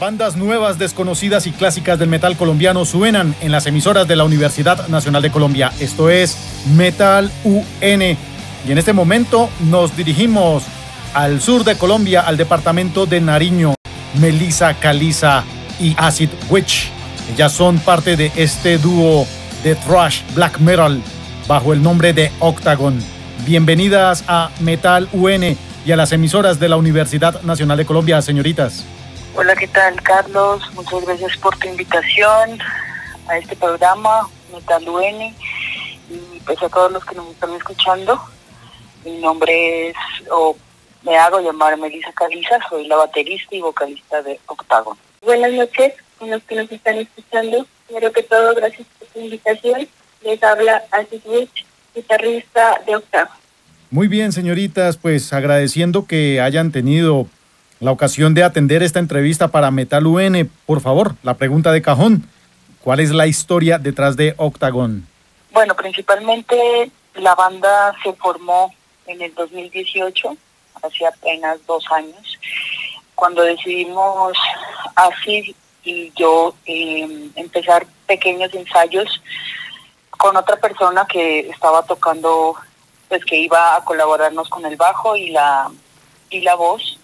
bandas nuevas, desconocidas y clásicas del metal colombiano suenan en las emisoras de la Universidad Nacional de Colombia. Esto es Metal UN. Y en este momento nos dirigimos al sur de Colombia, al departamento de Nariño. Melissa Caliza y Acid Witch. Ellas son parte de este dúo de thrash black metal bajo el nombre de Octagon. Bienvenidas a Metal UN y a las emisoras de la Universidad Nacional de Colombia, señoritas. Hola, ¿qué tal, Carlos? Muchas gracias por tu invitación a este programa, Metal UN, y pues a todos los que nos están escuchando. Mi nombre es, o me hago llamar Melissa Caliza, soy la baterista y vocalista de Octagon. Buenas noches a los que nos están escuchando. Primero que todo, gracias por tu invitación. Les habla Asis Witch, guitarrista de Octagon. Muy bien, señoritas, pues agradeciendo que hayan tenido la ocasión de atender esta entrevista para Metal UN. Por favor, la pregunta de cajón. ¿Cuál es la historia detrás de Octagon? Bueno, principalmente la banda se formó en el 2018, hace apenas dos años, cuando decidimos así y yo eh, empezar pequeños ensayos con otra persona que estaba tocando, pues que iba a colaborarnos con el bajo y la y la voz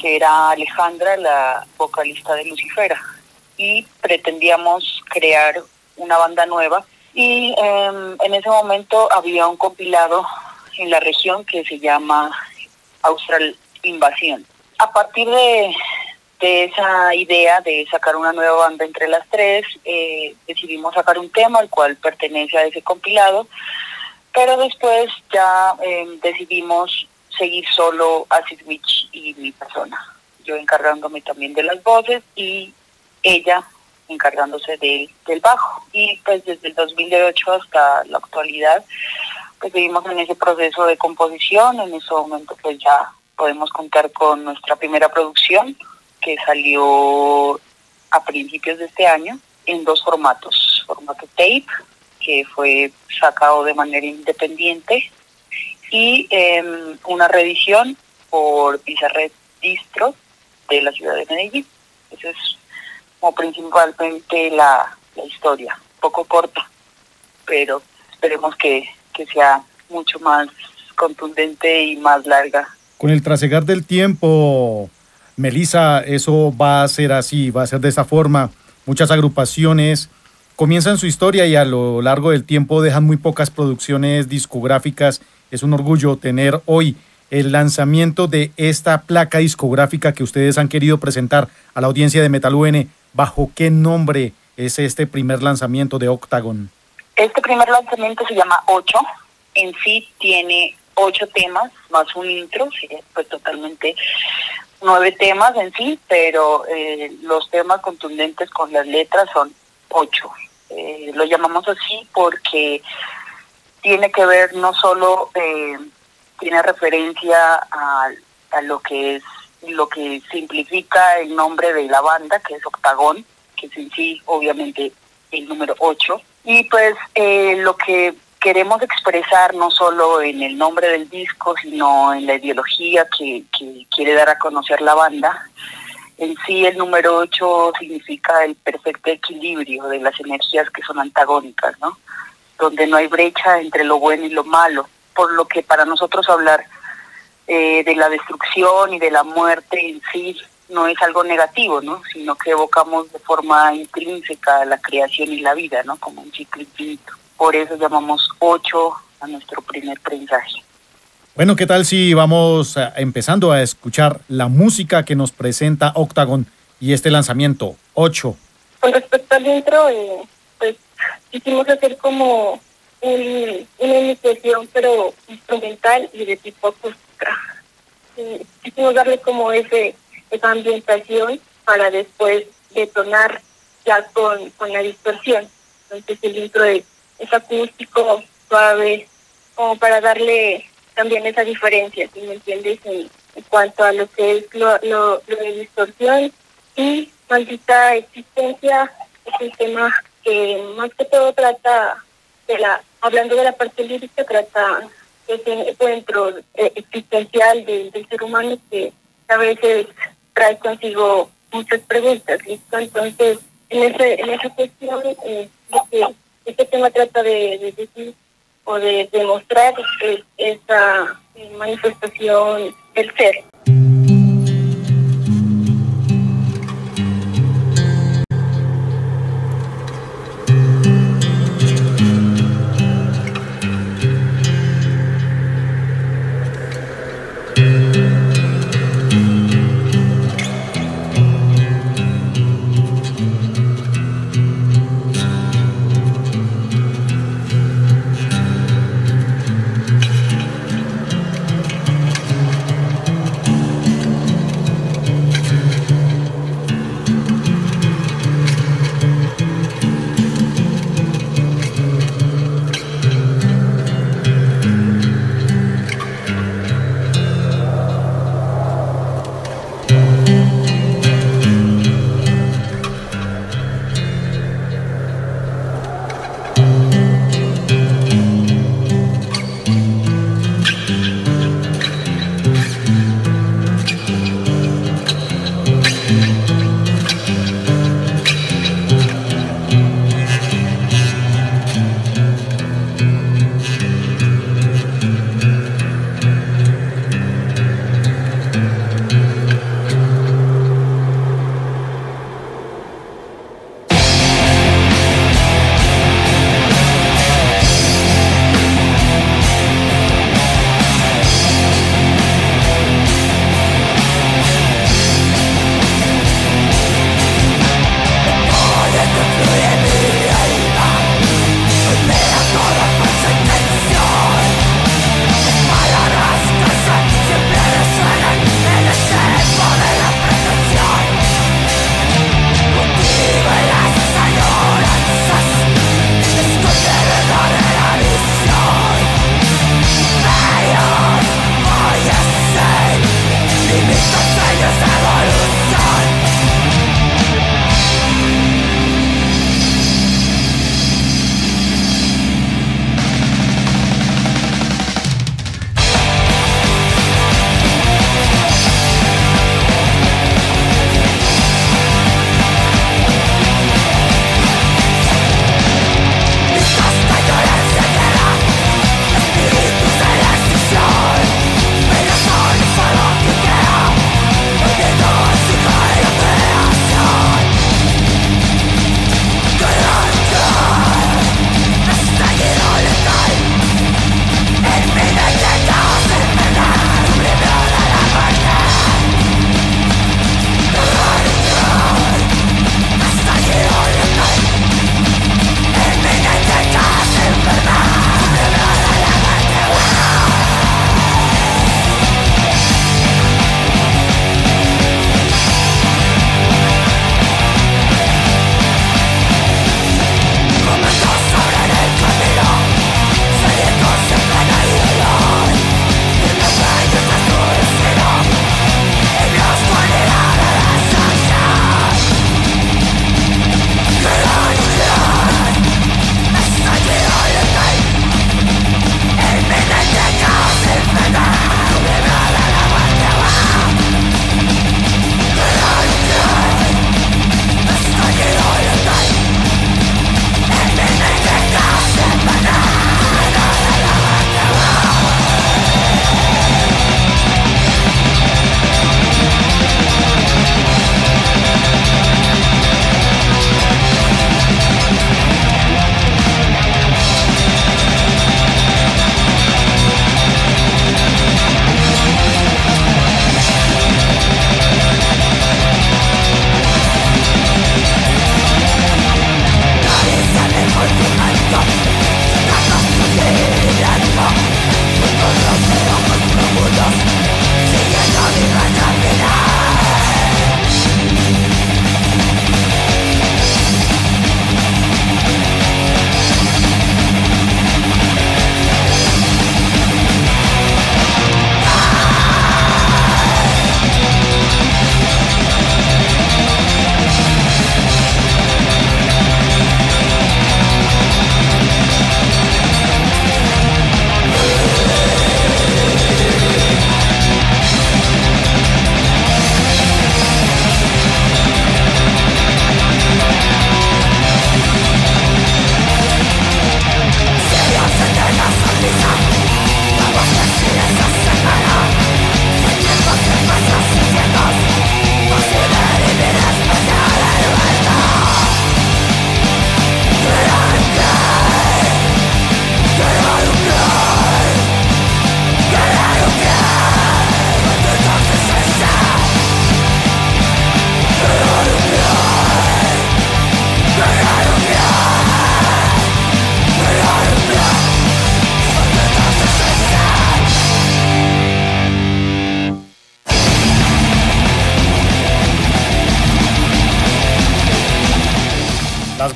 que era Alejandra, la vocalista de Lucifera. Y pretendíamos crear una banda nueva. Y em, en ese momento había un compilado en la región que se llama Austral Invasión. A partir de, esa idea de sacar una nueva banda entre las tres, eh, decidimos sacar un tema al cual pertenece a ese compilado, pero después ya em, decidimos seguir solo Acid Witch y mi persona. Yo encargándome también de las voces y ella encargándose del bajo. Y pues desde el 2008 hasta la actualidad, pues seguimos en ese proceso de composición. En ese momento pues ya podemos contar con nuestra primera producción que salió a principios de este año en dos formatos. Formato tape, que fue sacado de manera independiente y em, una revisión por Pizarret Distro de la ciudad de Medellín. Esa es como principalmente la, historia, poco corta, pero esperemos que, que sea mucho más contundente y más larga. Con el trasegar del tiempo, Melissa, eso va a ser así, va a ser de esa forma. Muchas agrupaciones comienzan su historia y a lo largo del tiempo dejan muy pocas producciones discográficas es un orgullo tener hoy el lanzamiento de esta placa discográfica que ustedes han querido presentar a la audiencia de Metal UN. ¿Bajo qué nombre es este primer lanzamiento de Octagon? Este primer lanzamiento se llama Ocho. En sí tiene ocho temas más un intro, pues totalmente nueve temas en sí, pero eh, los temas contundentes con las letras son ocho. Eh, lo llamamos así porque tiene que ver no solo, eh, tiene referencia a, lo que es, lo que simplifica el nombre de la banda, que es Octagón, que es en sí obviamente el número 8, y pues eh, lo que queremos expresar no solo en el nombre del disco, sino en la ideología que, que quiere dar a conocer la banda. En sí el número 8 significa el perfecto equilibrio de las energías que son antagónicas, ¿no? Donde no hay brecha entre lo bueno y lo malo, por lo que para nosotros hablar eh, de la destrucción y de la muerte en sí no es algo negativo, ¿no? sino que evocamos de forma intrínseca la creación y la vida, ¿no? como un ciclo infinito. Por eso llamamos ocho a nuestro primer prensaje. Bueno, ¿qué tal si vamos empezando a escuchar la música que nos presenta Octagon y este lanzamiento 8? Con respecto al intro, eh, pues quisimos hacer como una iniciación, pero instrumental y de tipo acústica. quisimos darle como ese esa ambientación para después detonar ya con, con la distorsión. Entonces el intro es, acústico, suave, como para darle también esa diferencia, si me entiendes, en, cuanto a lo que es lo, lo, lo de distorsión y maldita existencia, es un tema más que todo trata de la, hablando de la parte lírica, trata de ese encuentro eh, existencial del, ser humano que a veces trae consigo muchas preguntas, ¿listo? Entonces, en, ese, en esa cuestión, eh, este tema trata de, decir o de demostrar es esa manifestación del ser.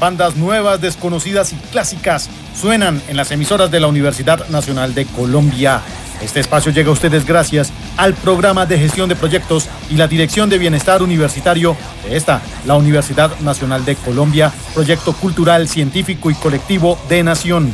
Bandas nuevas, desconocidas y clásicas suenan en las emisoras de la Universidad Nacional de Colombia. Este espacio llega a ustedes gracias al programa de gestión de proyectos y la Dirección de Bienestar Universitario de esta, la Universidad Nacional de Colombia, proyecto cultural, científico y colectivo de Nación.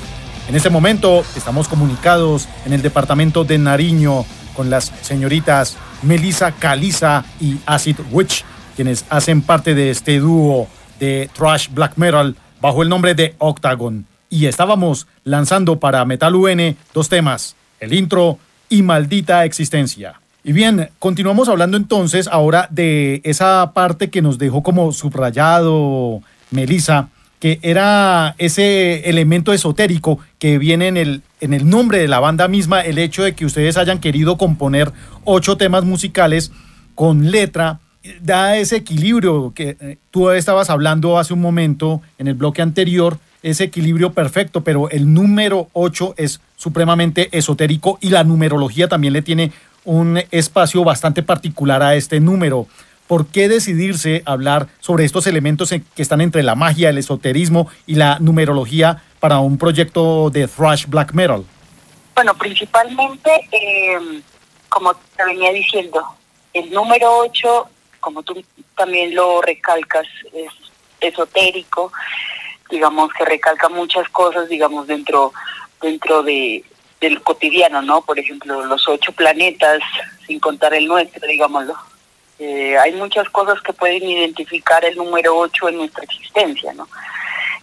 En este momento estamos comunicados en el departamento de Nariño con las señoritas Melissa Caliza y Acid Witch, quienes hacen parte de este dúo de thrash black metal bajo el nombre de Octagon. Y estábamos lanzando para Metal UN dos temas, el intro y maldita existencia. Y bien, continuamos hablando entonces ahora de esa parte que nos dejó como subrayado Melissa, que era ese elemento esotérico que viene en el, en el nombre de la banda misma, el hecho de que ustedes hayan querido componer ocho temas musicales con letra, da ese equilibrio que eh, tú estabas hablando hace un momento en el bloque anterior, ese equilibrio perfecto, pero el número 8 es supremamente esotérico y la numerología también le tiene un espacio bastante particular a este número. ¿Por qué decidirse hablar sobre estos elementos que están entre la magia, el esoterismo y la numerología para un proyecto de thrash black metal? Bueno, principalmente, eh, como te venía diciendo, el número 8, como tú también lo recalcas, es esotérico, digamos que recalca muchas cosas, digamos, dentro, dentro de, del cotidiano, ¿no? Por ejemplo, los ocho planetas, sin contar el nuestro, digámoslo eh, hay muchas cosas que pueden identificar el número 8 en nuestra existencia, ¿no?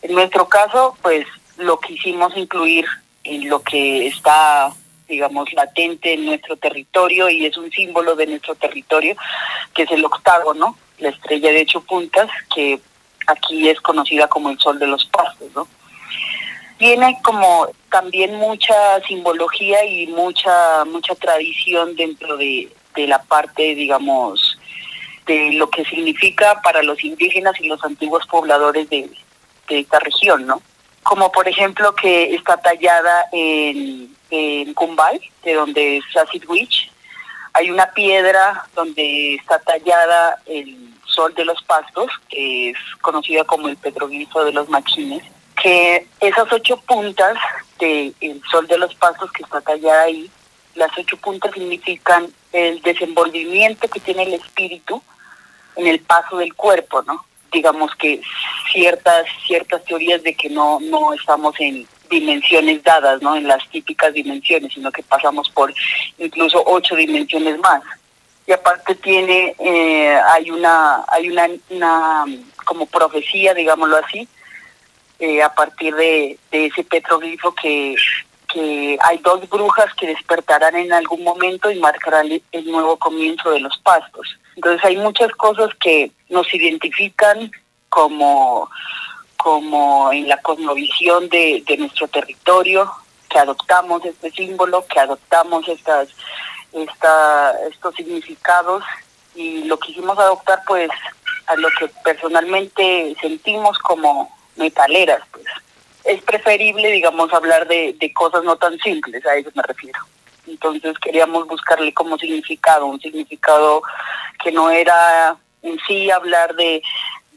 En nuestro caso, pues lo quisimos incluir en lo que está, digamos, latente en nuestro territorio y es un símbolo de nuestro territorio, que es el octágono, la estrella de ocho puntas, que aquí es conocida como el sol de los pastos, ¿no? Tiene como también mucha simbología y mucha mucha tradición dentro de, de la parte, digamos, de lo que significa para los indígenas y los antiguos pobladores de, esta región, ¿no? Como por ejemplo que está tallada en, en Cumbay, de donde es Acid Witch. Hay una piedra donde está tallada el sol de los pastos, que es conocida como el petroglifo de los machines, que esas ocho puntas del sol de los pastos que está tallada ahí, las ocho puntas significan el desenvolvimiento que tiene el espíritu en el paso del cuerpo, ¿no? Digamos que ciertas ciertas teorías de que no no estamos en dimensiones dadas, ¿no? En las típicas dimensiones, sino que pasamos por incluso ocho dimensiones más. Y aparte tiene eh, hay una hay una, una como profecía, digámoslo así, eh, a partir de, de ese petroglifo que que hay dos brujas que despertarán en algún momento y marcarán el nuevo comienzo de los pastos. Entonces hay muchas cosas que nos identifican como, como en la cosmovisión de, nuestro territorio, que adoptamos este símbolo, que adoptamos estas, esta, estos significados y lo quisimos adoptar pues a lo que personalmente sentimos como metaleras pues. Es preferible digamos hablar de, de cosas no tan simples a eso me refiero. Entonces queríamos buscarle como significado, un significado que no era en sí hablar de,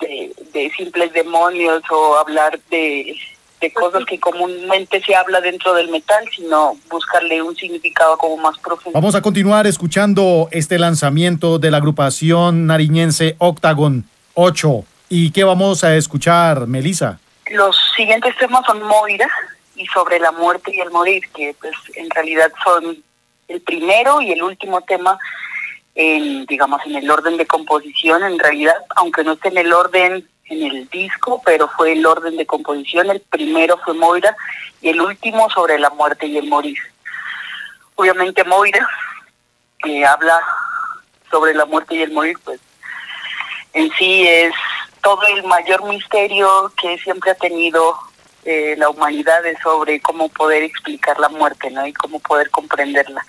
de, simples demonios o hablar de, de cosas que comúnmente se habla dentro del metal, sino buscarle un significado como más profundo. Vamos a continuar escuchando este lanzamiento de la agrupación nariñense Octagon 8. ¿Y qué vamos a escuchar, Melissa? Los siguientes temas son Moira, y sobre la muerte y el morir, que pues en realidad son el primero y el último tema en, digamos, en el orden de composición, en realidad, aunque no esté en el orden en el disco, pero fue el orden de composición, el primero fue Moira y el último sobre la muerte y el morir. Obviamente Moira, que habla sobre la muerte y el morir, pues en sí es todo el mayor misterio que siempre ha tenido eh, la humanidad es sobre cómo poder explicar la muerte, ¿no? Y cómo poder comprenderla.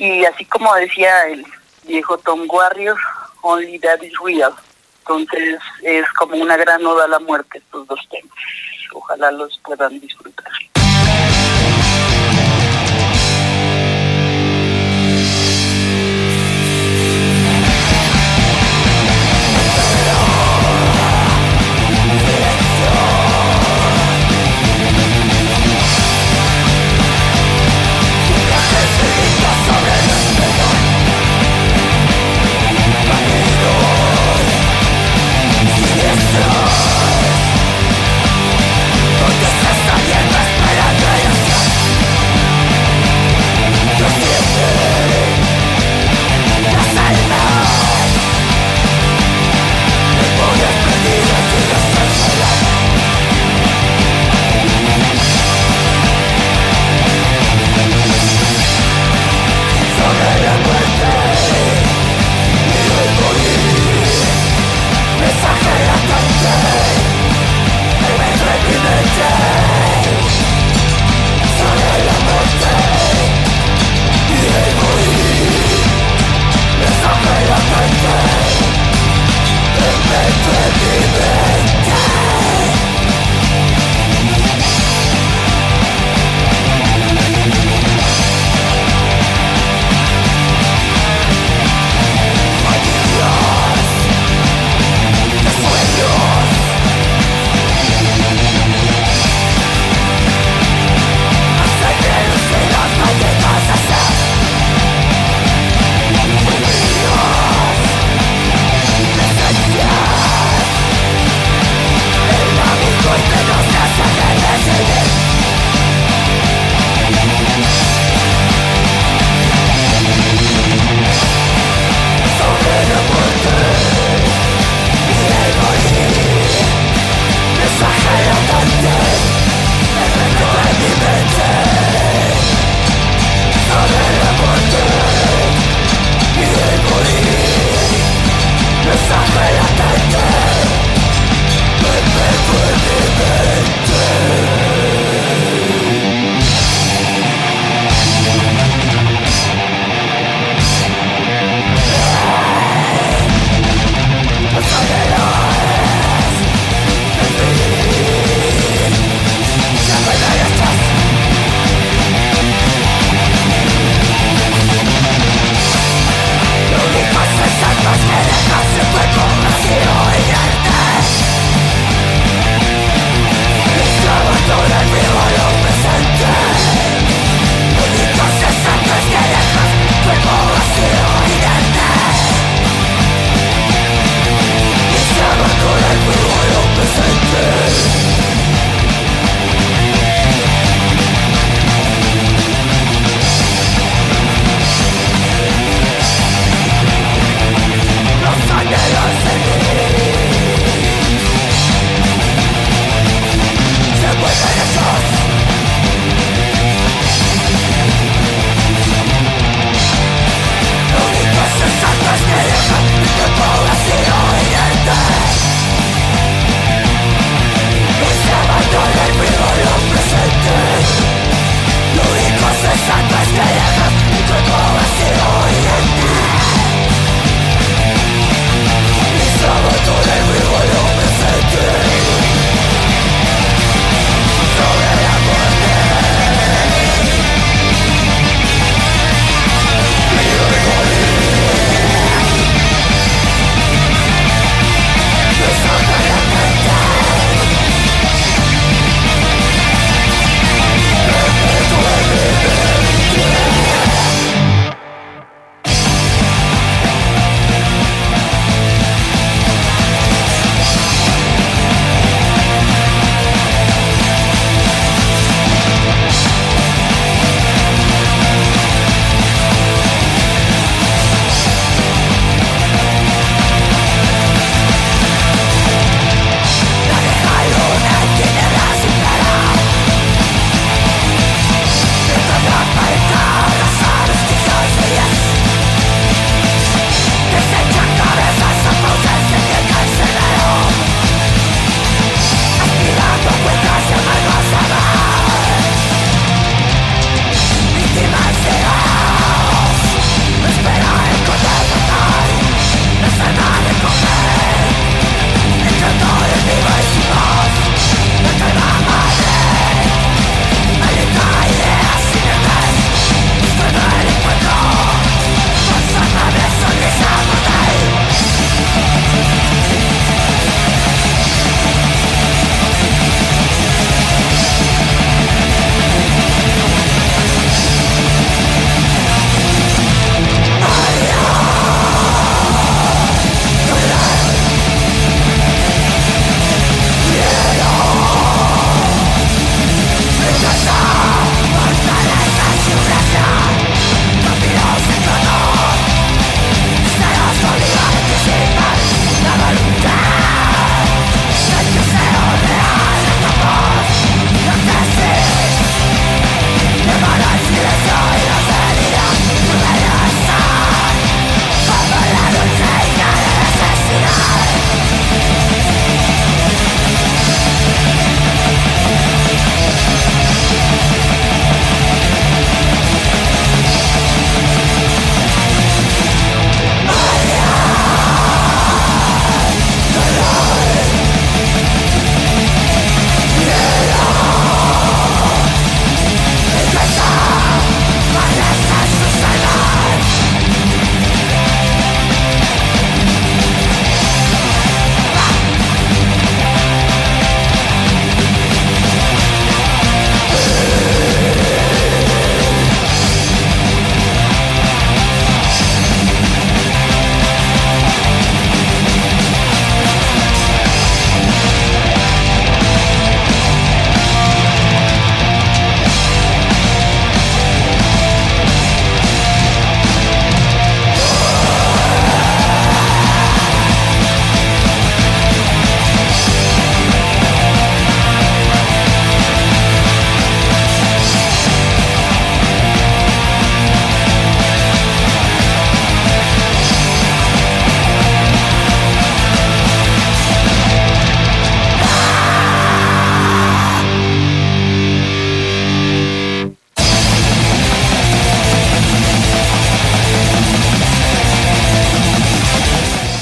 Y así como decía el viejo Tom Warrior, only that is real. Entonces es como una gran oda a la muerte estos dos temas. Ojalá los puedan disfrutar.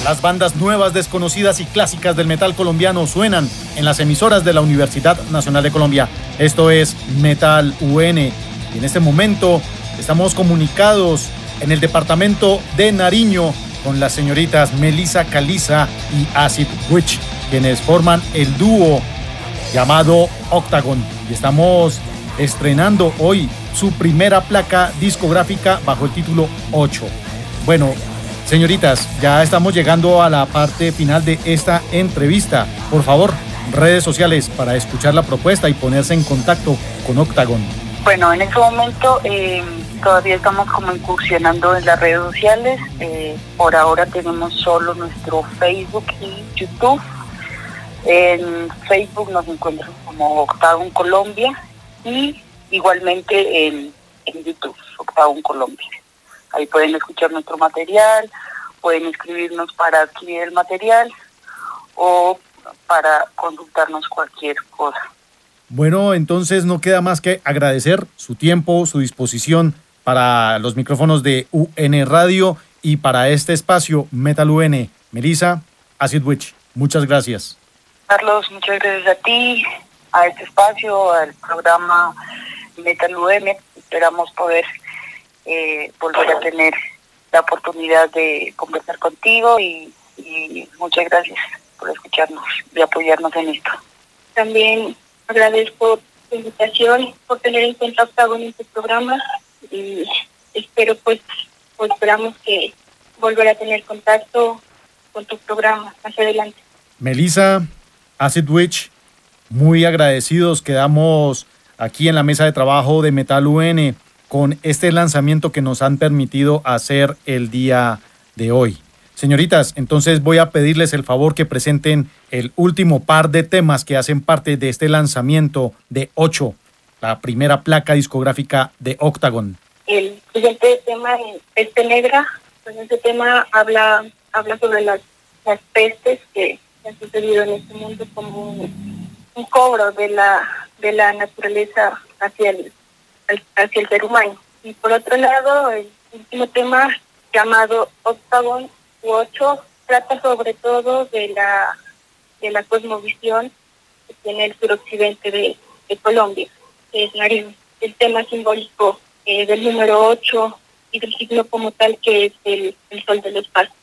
Las bandas nuevas, desconocidas y clásicas del metal colombiano suenan en las emisoras de la Universidad Nacional de Colombia. Esto es Metal UN. Y en este momento estamos comunicados en el departamento de Nariño con las señoritas Melissa Caliza y Acid Witch, quienes forman el dúo llamado Octagon. Y estamos estrenando hoy su primera placa discográfica bajo el título 8. Bueno, señoritas, ya estamos llegando a la parte final de esta entrevista. Por favor, redes sociales para escuchar la propuesta y ponerse en contacto con Octagon. Bueno, en este momento eh, todavía estamos como incursionando en las redes sociales. Eh, por ahora tenemos solo nuestro Facebook y YouTube. En Facebook nos encuentran como Octagon Colombia y igualmente en, en YouTube, Octagon Colombia. Ahí pueden escuchar nuestro material, pueden escribirnos para adquirir el material o para consultarnos cualquier cosa. Bueno, entonces no queda más que agradecer su tiempo, su disposición para los micrófonos de UN Radio y para este espacio Metal UN. Melissa, Acid Witch, muchas gracias. Carlos, muchas gracias a ti, a este espacio, al programa Metal UN. Esperamos poder eh, volver a tener la oportunidad de conversar contigo y, y muchas gracias por escucharnos y apoyarnos en esto. También agradezco tu invitación, por tener en cuenta Octagon en este programa y espero pues, pues esperamos que volver a tener contacto con tu programa más adelante. Melissa, Acid Witch, muy agradecidos quedamos aquí en la mesa de trabajo de Metal UN con este lanzamiento que nos han permitido hacer el día de hoy. Señoritas, entonces voy a pedirles el favor que presenten el último par de temas que hacen parte de este lanzamiento de 8, la primera placa discográfica de Octagon. El siguiente tema es Peste Negra, pues este tema habla, habla sobre las, las pestes que han sucedido en este mundo como un, un cobro de la, de la naturaleza hacia el, hacia el ser humano. Y por otro lado, el último tema llamado Octagon u 8 trata sobre todo de la de la cosmovisión que tiene el suroccidente de, de Colombia, que es. El tema simbólico eh, del número 8 y del signo como tal que es el, el sol de los pastos.